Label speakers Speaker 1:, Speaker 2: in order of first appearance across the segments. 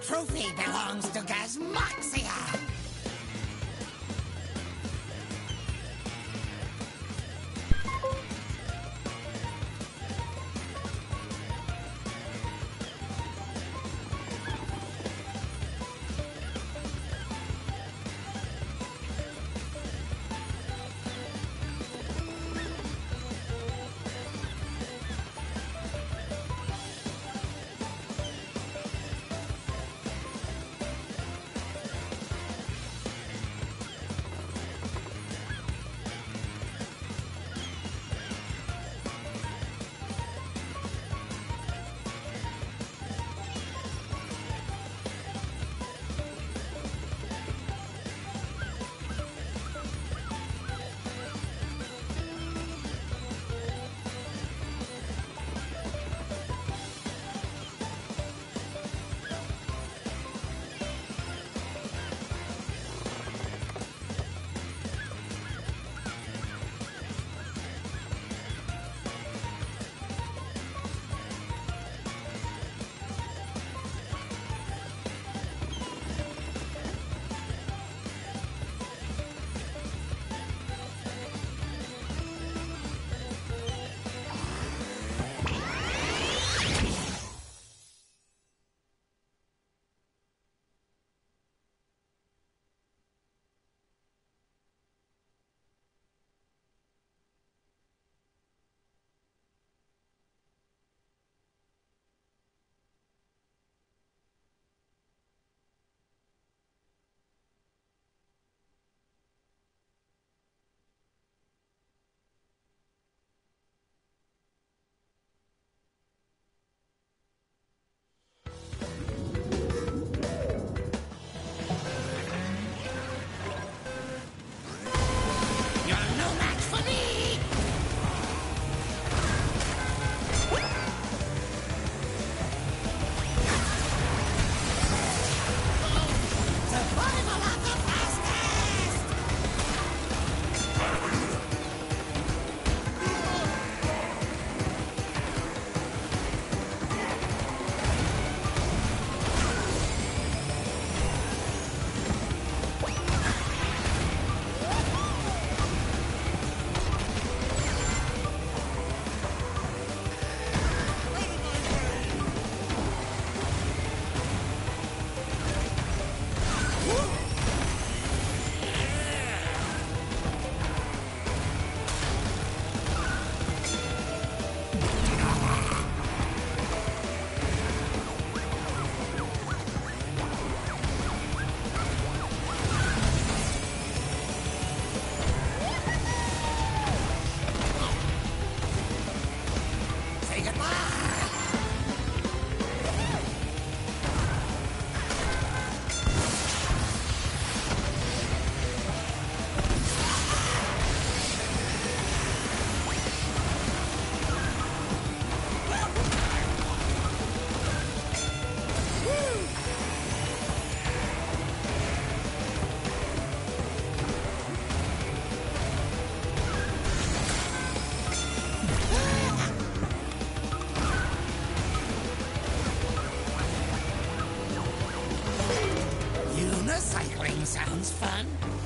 Speaker 1: Trophy belongs to Gazmoxia. Unicycling sounds fun.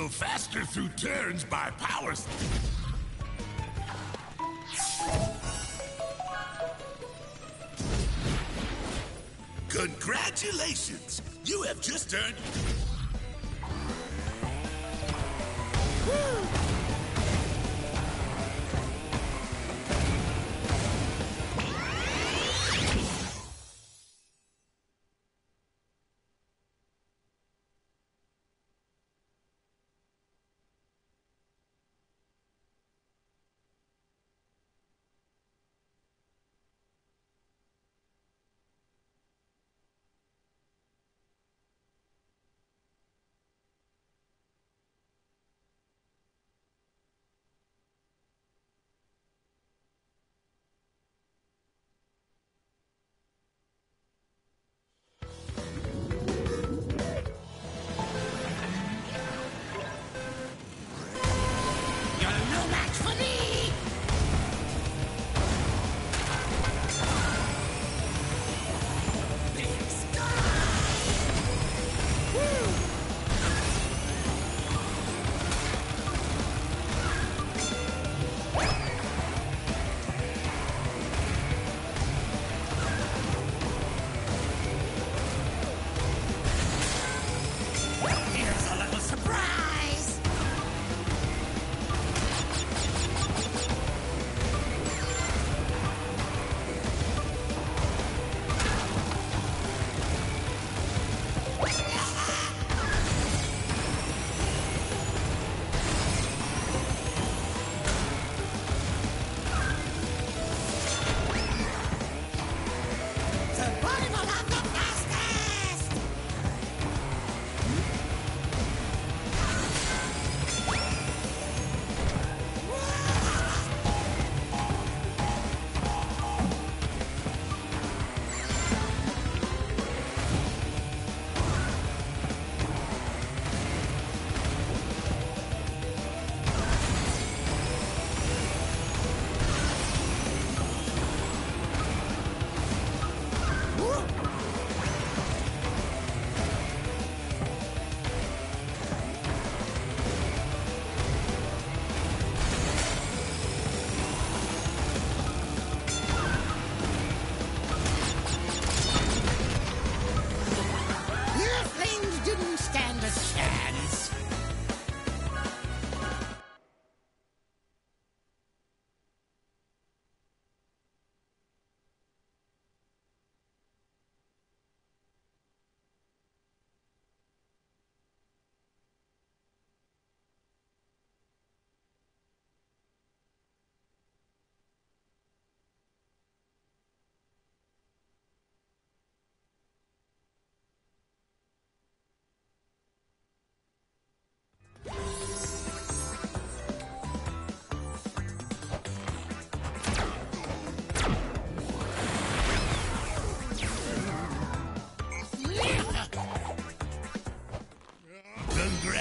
Speaker 2: Go faster through turns by powers. Congratulations! You have just earned.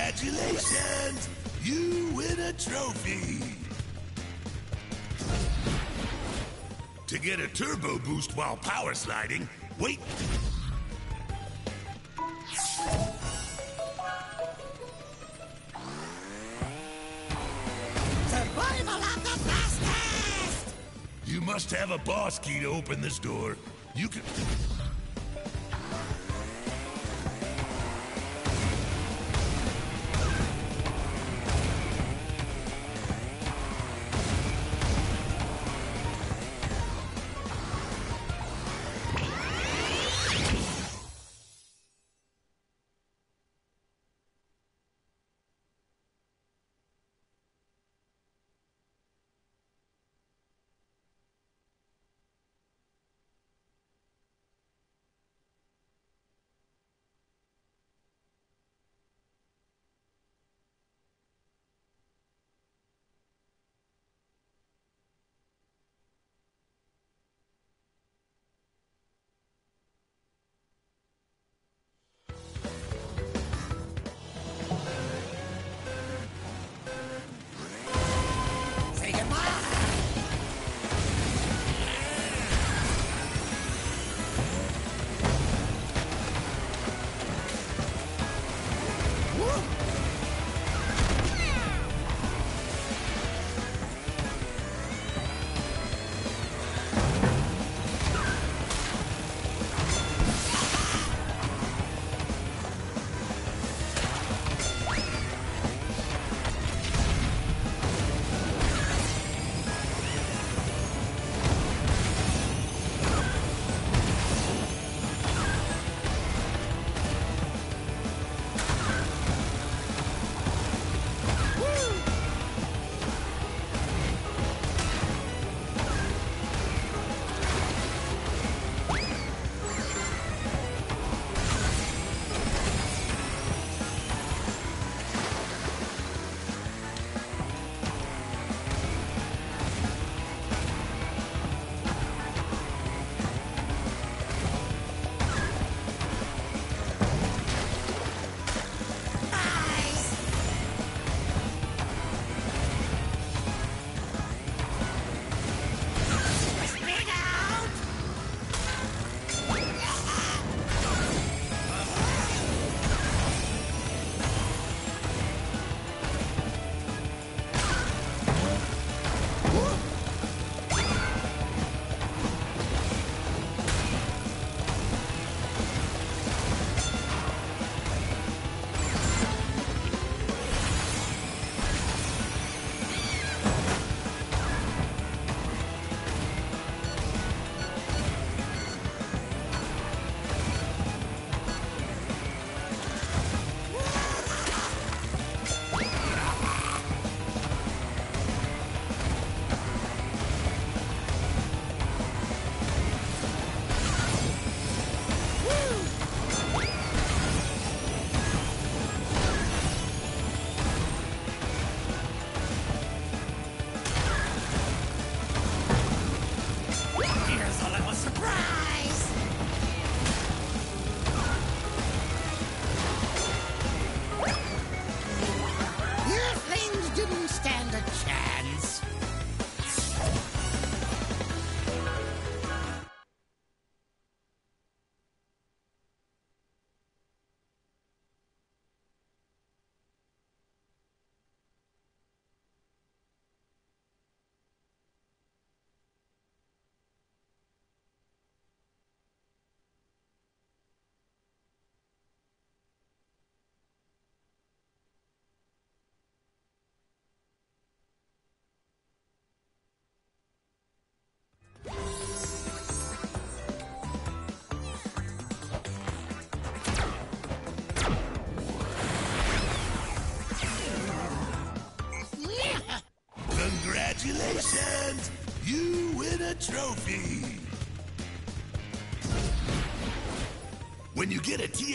Speaker 2: Congratulations! You win a trophy! To get a turbo boost while power sliding, wait.
Speaker 1: Survival of the fastest!
Speaker 2: You must have a boss key to open this door. You can.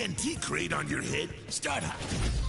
Speaker 1: TNT crate on your head, start hiding.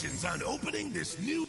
Speaker 2: Congratulations on opening this new...